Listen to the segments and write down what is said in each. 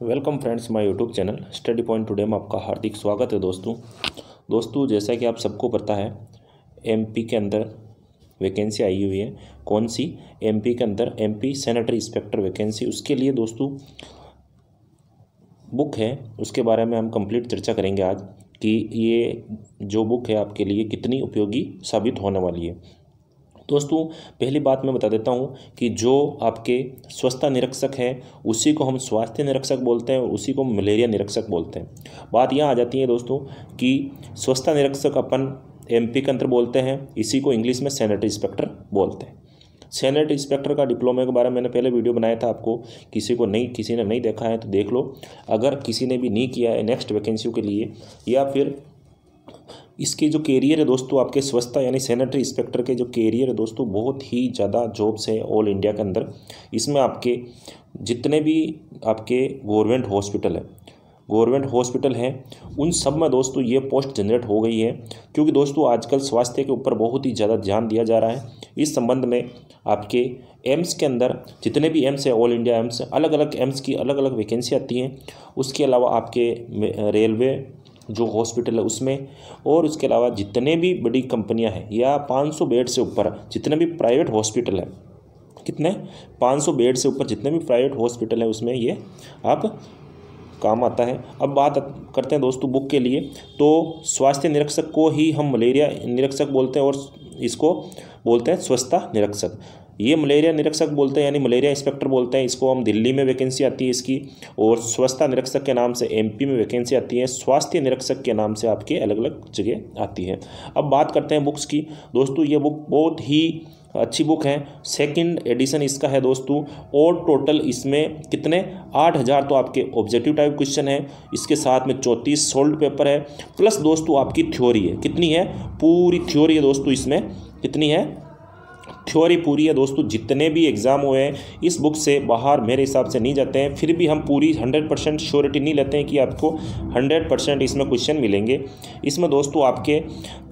Welcome friends my YouTube channel study point today में आपका हार्दिक स्वागत है दोस्तों। दोस्तों, जैसा कि आप सबको पता है एमपी के अंदर वैकेंसी आई हुई है। कौन सी? एमपी के अंदर एमपी सैनिटरी इंस्पेक्टर वैकेंसी उसके लिए दोस्तों बुक है। उसके बारे में हम कंप्लीट चर्चा करेंगे आज कि ये जो बुक है, आपके लिए कितनी उपयोगी साबित होने वाली है। दोस्तों, पहली बात मैं बता देता हूँ कि जो आपके स्वच्छता निरीक्षक हैं, उसी को हम स्वास्थ्य निरीक्षक बोलते हैं और उसी को मलेरिया निरीक्षक बोलते हैं। बात यहाँ आ जाती है दोस्तों कि स्वच्छता निरीक्षक अपन एम पी के बोलते हैं, इसी को इंग्लिश में सैनिटरी इंस्पेक्टर बोलते हैं। सैनिटरी इंस्पेक्टर का डिप्लोमा के बारे में मैंने पहले वीडियो बनाया था आपको, किसी को नहीं, किसी ने नहीं देखा है तो देख लो। अगर किसी ने भी नहीं किया है नेक्स्ट वैकेंसी के लिए, या फिर इसके जो कैरियर है दोस्तों, आपके स्वच्छता यानी सैनिटरी इंस्पेक्टर के जो कैरियर है दोस्तों, बहुत ही ज़्यादा जॉब्स हैं ऑल इंडिया के अंदर। इसमें आपके जितने भी आपके गवर्नमेंट हॉस्पिटल है गवर्नमेंट हॉस्पिटल हैं, उन सब में दोस्तों ये पोस्ट जनरेट हो गई है। क्योंकि दोस्तों, आजकल स्वास्थ्य के ऊपर बहुत ही ज़्यादा ध्यान दिया जा रहा है। इस संबंध में आपके एम्स के अंदर जितने भी एम्स है ऑल इंडिया एम्स अलग अलग एम्स की अलग अलग वैकेंसी आती हैं। उसके अलावा आपके रेलवे जो हॉस्पिटल है उसमें। और उसके अलावा जितने भी बड़ी कंपनियाँ हैं, या 500 बेड से ऊपर जितने भी प्राइवेट हॉस्पिटल है, कितने? 500 बेड से ऊपर जितने भी प्राइवेट हॉस्पिटल हैं, उसमें ये आप काम आता है। अब बात करते हैं दोस्तों बुक के लिए तो स्वास्थ्य निरीक्षक को ही हम मलेरिया निरीक्षक बोलते हैं और इसको बोलते हैं स्वच्छता निरीक्षक। ये मलेरिया निरीक्षक बोलते हैं, यानी मलेरिया इंस्पेक्टर बोलते हैं। इसको हम दिल्ली में वैकेंसी आती है इसकी, और स्वच्छता निरीक्षक के नाम से एमपी में वैकेंसी आती है। स्वास्थ्य निरीक्षक के नाम से आपके अलग अलग जगह आती है। अब बात करते हैं बुक्स की। दोस्तों, ये बुक बहुत ही अच्छी बुक है। सेकंड एडिशन इसका है दोस्तों, और टोटल इसमें कितने? आठ हज़ार तो आपके ऑब्जेक्टिव टाइप क्वेश्चन है। इसके साथ में चौंतीस सोल्ड पेपर है। प्लस दोस्तों, आपकी थ्योरी है। कितनी है? पूरी थ्योरी है दोस्तों, इसमें कितनी है? थ्योरी पूरी है दोस्तों, जितने भी एग्ज़ाम हुए हैं, इस बुक से बाहर मेरे हिसाब से नहीं जाते हैं। फिर भी हम पूरी हंड्रेड परसेंट श्योरिटी नहीं लेते हैं कि आपको हंड्रेड परसेंट इसमें क्वेश्चन मिलेंगे। इसमें दोस्तों आपके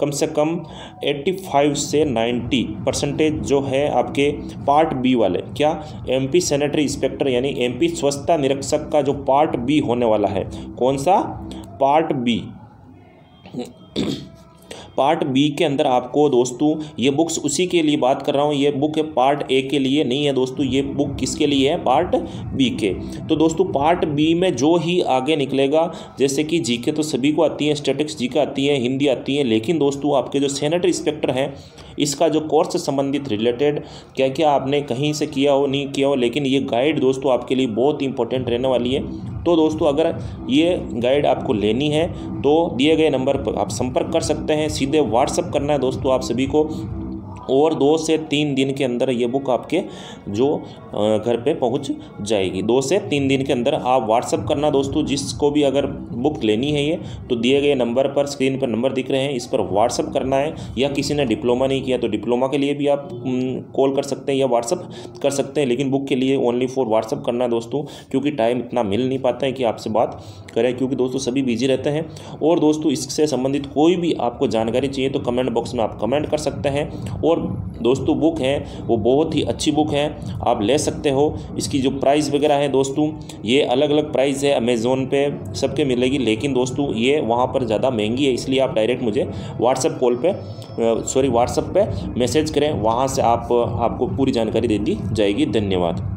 कम से कम एट्टी फाइव से नाइन्टी परसेंटेज जो है आपके पार्ट बी वाले, क्या? एम पी सैनिटरी इंस्पेक्टर यानी एम पी स्वच्छता निरीक्षक का जो पार्ट बी होने वाला है। कौन सा? पार्ट बी पार्ट बी के अंदर आपको दोस्तों, ये बुक्स उसी के लिए बात कर रहा हूँ। ये बुक पार्ट ए के लिए नहीं है दोस्तों, ये बुक किसके लिए है? पार्ट बी के। तो दोस्तों, पार्ट बी में जो ही आगे निकलेगा, जैसे कि जीके तो सभी को आती है, स्टेटिक्स जी आती है, हिंदी आती है, लेकिन दोस्तों, आपके जो सैनिटरी इंस्पेक्टर हैं, इसका जो कोर्स से संबंधित रिलेटेड क्या क्या आपने कहीं से किया हो, नहीं किया हो, लेकिन ये गाइड दोस्तों आपके लिए बहुत इंपॉर्टेंट रहने वाली है। तो दोस्तों, अगर ये गाइड आपको लेनी है तो दिए गए नंबर पर आप संपर्क कर सकते हैं, सीधे व्हाट्सअप करना है दोस्तों आप सभी को। और दो से तीन दिन के अंदर ये बुक आपके जो घर पे पहुँच जाएगी। दो से तीन दिन के अंदर आप व्हाट्सअप करना दोस्तों, जिसको भी अगर बुक लेनी है ये तो दिए गए नंबर पर स्क्रीन पर नंबर दिख रहे हैं, इस पर व्हाट्सअप करना है, या किसी ने डिप्लोमा नहीं किया तो डिप्लोमा के लिए भी आप कॉल कर सकते हैं या व्हाट्सअप कर सकते हैं, लेकिन बुक के लिए ओनली फॉर व्हाट्सअप करना है दोस्तों, क्योंकि टाइम इतना मिल नहीं पाता है कि आपसे बात करें, क्योंकि दोस्तों सभी बिज़ी रहते हैं। और दोस्तों इससे संबंधित कोई भी आपको जानकारी चाहिए तो कमेंट बॉक्स में आप कमेंट कर सकते हैं, और और दोस्तों बुक हैं, वो बहुत ही अच्छी बुक हैं, आप ले सकते हो। इसकी जो प्राइस वगैरह है दोस्तों, ये अलग अलग प्राइस है अमेज़ोन पे सबके मिलेगी, लेकिन दोस्तों ये वहाँ पर ज़्यादा महँगी है, इसलिए आप डायरेक्ट मुझे व्हाट्सअप कॉल पे सॉरी व्हाट्सअप पे मैसेज करें, वहाँ से आप, आपको पूरी जानकारी दे दी जाएगी। धन्यवाद।